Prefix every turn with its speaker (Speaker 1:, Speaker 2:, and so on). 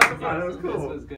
Speaker 1: that was cool.